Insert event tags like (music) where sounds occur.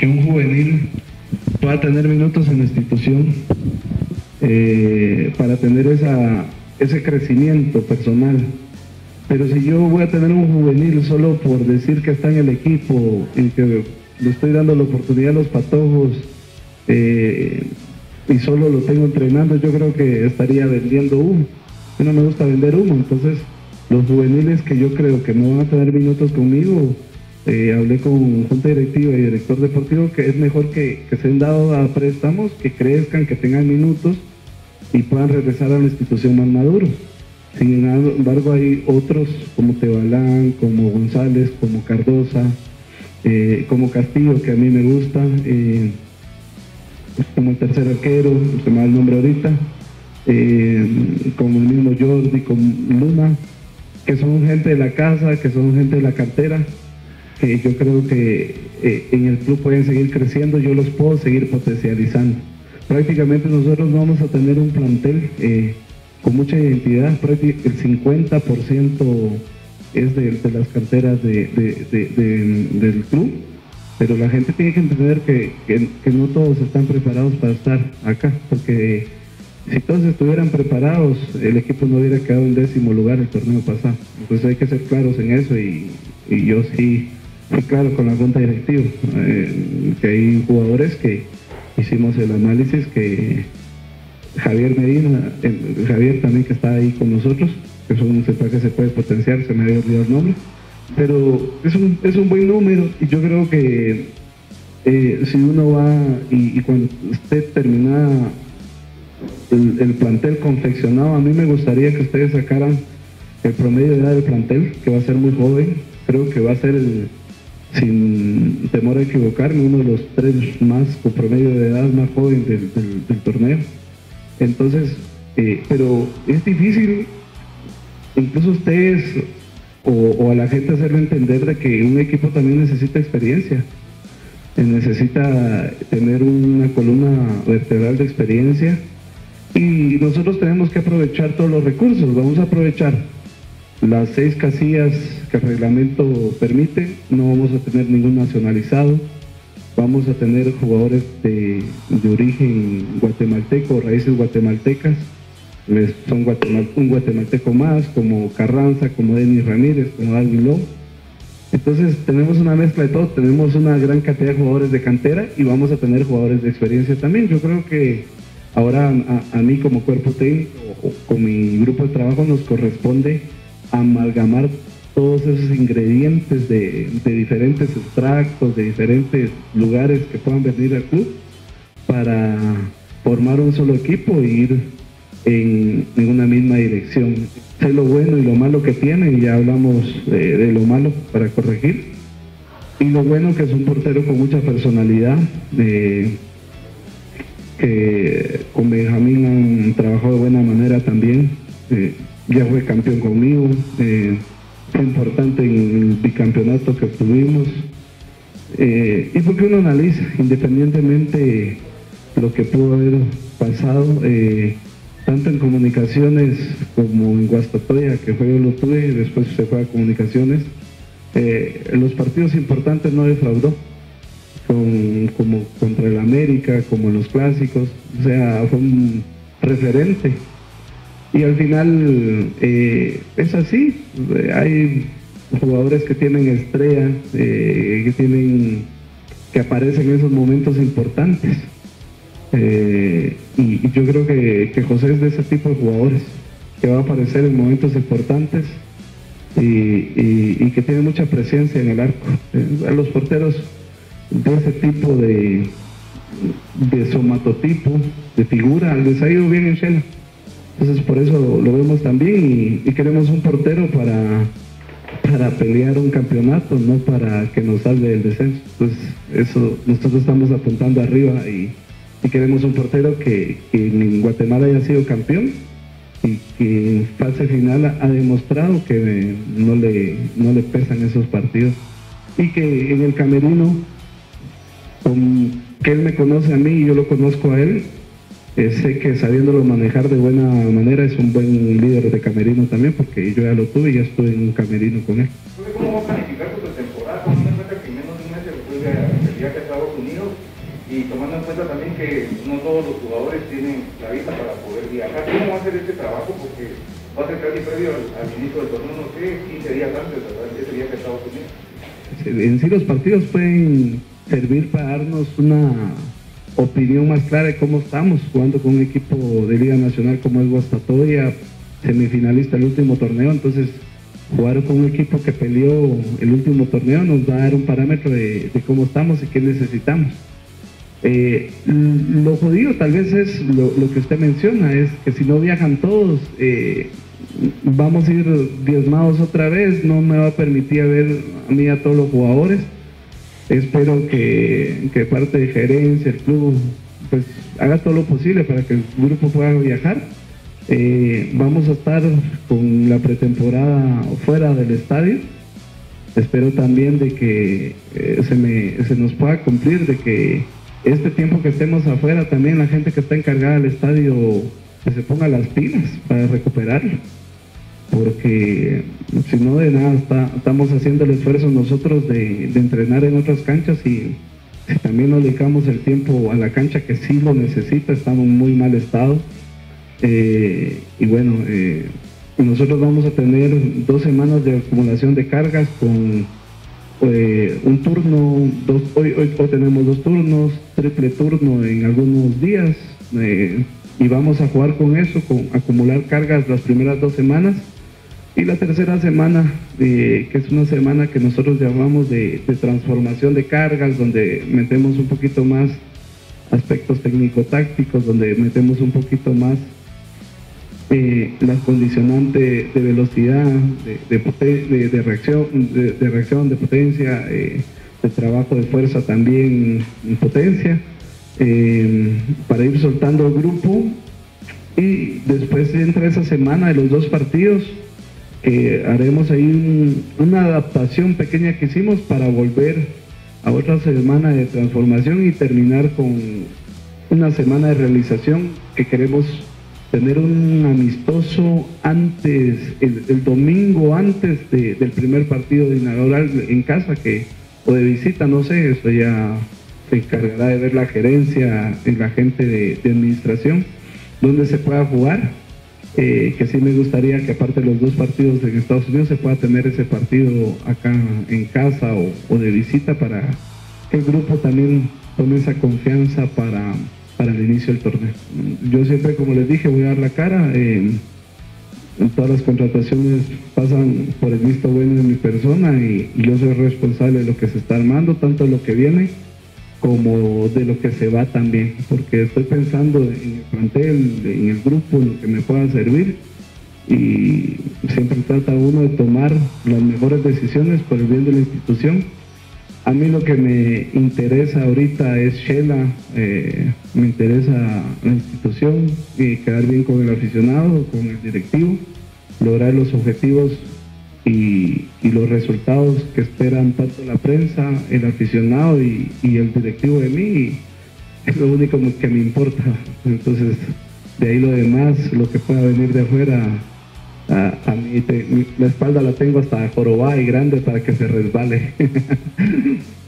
que un juvenil pueda tener minutos en la institución eh, para tener esa, ese crecimiento personal. Pero si yo voy a tener un juvenil solo por decir que está en el equipo y que le estoy dando la oportunidad a los patojos eh, y solo lo tengo entrenando, yo creo que estaría vendiendo humo. A mí no me gusta vender humo, entonces los juveniles que yo creo que no van a tener minutos conmigo, eh, hablé con junta directiva y director deportivo que es mejor que, que sean dados a préstamos, que crezcan, que tengan minutos y puedan regresar a la institución más maduro. Sin embargo, hay otros como Tebalán, como González, como Cardosa, eh, como Castillo, que a mí me gusta, eh, como el tercer arquero, se me da el nombre ahorita, eh, como el mismo Jordi, como Luna, que son gente de la casa, que son gente de la cartera, que yo creo que en el club pueden seguir creciendo, yo los puedo seguir potencializando. Prácticamente nosotros vamos a tener un plantel con mucha identidad, el 50% es de, las carteras del club, pero la gente tiene que entender que, no todos están preparados para estar acá, porque si todos estuvieran preparados, el equipo no hubiera quedado en décimo lugar el torneo pasado. Entonces hay que ser claros en eso y, yo sí claro con la junta directiva, eh, que hay jugadores que hicimos el análisis que Javier Medina, Javier también que está ahí con nosotros, que es un sector que se puede potenciar, se me había olvidado el nombre, pero es un, es un buen número y yo creo que eh, si uno va y, cuando usted termina el, plantel confeccionado, a mí me gustaría que ustedes sacaran el promedio de edad del plantel, que va a ser muy joven, creo que va a ser sin temor a equivocarme, uno de los tres más con promedio de edad más joven del torneo. Entonces, eh, pero es difícil, incluso ustedes o, a la gente hacerlo entender de que un equipo también necesita experiencia, eh, necesita tener una columna vertebral de experiencia. Y nosotros tenemos que aprovechar todos los recursos, vamos a aprovechar las seis casillas que el reglamento permite, no vamos a tener ningún nacionalizado, Vamos a tener jugadores de, origen guatemalteco, raíces guatemaltecas. Son un guatemalteco más, como Carranza, como Denis Ramírez, como Alvin Lowe. Entonces tenemos una mezcla de todo, tenemos una gran cantidad de jugadores de cantera y vamos a tener jugadores de experiencia también. Yo creo que ahora a, a mí como cuerpo técnico o con mi grupo de trabajo nos corresponde amalgamar todos esos ingredientes de, diferentes extractos, de diferentes lugares que puedan venir al club para formar un solo equipo e ir en, una misma dirección. Sé lo bueno y lo malo que tiene y ya hablamos de, lo malo para corregir. Y lo bueno que es un portero con mucha personalidad, que con Benjamín han trabajado de buena manera también. Eh, ya fue campeón conmigo. Eh, fue importante en el bicampeonato que obtuvimos. Eh, y porque uno analiza independientemente lo que pudo haber pasado, eh, tanto en comunicaciones como en Guastatoya, que fue yo lo tuve y después se fue a comunicaciones, eh, los partidos importantes no defraudó, como contra el América, como en los clásicos, o sea, fue un referente y al final eh, es así, hay jugadores que tienen estrella, eh, que tienen que aparecen en esos momentos importantes. Eh, y, yo creo que, José es de ese tipo de jugadores, que va a aparecer en momentos importantes y, que tiene mucha presencia en el arco. a los porteros de ese tipo de, de somatotipo, de figura, les ha ido bien en Shela. Entonces por eso lo vemos también y, queremos un portero para, para pelear un campeonato, no para que nos salve del descenso. Entonces eso nosotros estamos apuntando arriba y, queremos un portero que, en Guatemala haya sido campeón y que en fase final ha demostrado que no le, no le pesan esos partidos y que en el camerino, que él me conoce a mí y yo lo conozco a él, sé que sabiéndolo manejar de buena manera es un buen líder de camerino también, porque yo ya lo tuve y ya estuve en un camerino con él. ¿Cómo va a planificar su temporada? ¿Cómo se cuenta que menos de un mes después de, viaje a Estados Unidos? Y tomando en cuenta también que no todos los jugadores tienen la visa para poder viajar. ¿Cómo va a ser este trabajo? Porque va a ser casi previo al, inicio del torneo, no sé, 15 días antes, ¿verdad? Ese viaje a Estados Unidos. En sí los partidos pueden servir para darnos una opinión más clara de cómo estamos jugando con un equipo de Liga Nacional como es Guastatoya, semifinalista del último torneo, entonces jugar con un equipo que peleó el último torneo nos va a dar un parámetro de, cómo estamos y qué necesitamos. Eh, lo jodido tal vez es lo, que usted menciona, es que si no viajan todos, eh, vamos a ir diezmados otra vez, no me va a permitir ver a mí a todos los jugadores. Espero que, que parte de gerencia, el club, pues haga todo lo posible para que el grupo pueda viajar eh, vamos a estar con la pretemporada fuera del estadio. Espero también de que eh, se, me, se nos pueda cumplir, de que este tiempo que estemos afuera, también la gente que está encargada del estadio se ponga las pilas para recuperarlo. Porque si no de nada estamos haciendo el esfuerzo nosotros de, de entrenar en otras canchas y si también nos dedicamos el tiempo a la cancha que sí lo necesita, estamos en muy mal estado. Eh, y bueno, eh, nosotros vamos a tener dos semanas de acumulación de cargas con eh, un turno, dos, hoy, hoy, tenemos dos turnos, triple turno en algunos días y vamos a jugar con eso, con acumular cargas las primeras dos semanas y la tercera semana, que es una semana que nosotros llamamos de, de transformación de cargas, donde metemos un poquito más aspectos técnico-tácticos, donde metemos un poquito más eh, las condicionantes de velocidad, de, de, reacción, de, reacción, de potencia, eh, de trabajo de fuerza también en potencia, eh, para ir soltando el grupo. Y después entra esa semana de los dos partidos, haremos ahí una adaptación pequeña que hicimos para volver a otra semana de transformación y terminar con una semana de realización que queremos tener un amistoso antes, el, domingo antes del primer partido de inaugural en casa que, o de visita, no sé, eso ya se encargará de ver la gerencia y la gente de, administración, donde se pueda jugar. Eh, que sí me gustaría que aparte de los dos partidos en Estados Unidos se pueda tener ese partido acá en casa o, de visita para que el grupo también tome esa confianza para para el inicio del torneo. Yo siempre, como les dije, voy a dar la cara. Eh, todas las contrataciones pasan por el visto bueno de mi persona y, yo soy responsable de lo que se está armando, tanto de lo que viene como de lo que se va también, porque estoy pensando en el plantel, en el grupo, en lo que me pueda servir y siempre trata uno de tomar las mejores decisiones por el bien de la institución. A mí lo que me interesa ahorita es Shela, eh, me interesa la institución y quedar bien con el aficionado, con el directivo, lograr los objetivos y, los resultados que esperan tanto la prensa, el aficionado y, el directivo de mí. es lo único que me importa. Entonces, de ahí lo demás, lo que pueda venir de afuera, a, mí la espalda la tengo hasta jorobada y grande para que se resbale. (laughs)